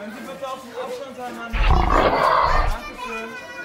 Können Sie bitte auf den Abstand zueinander achten? Dankeschön.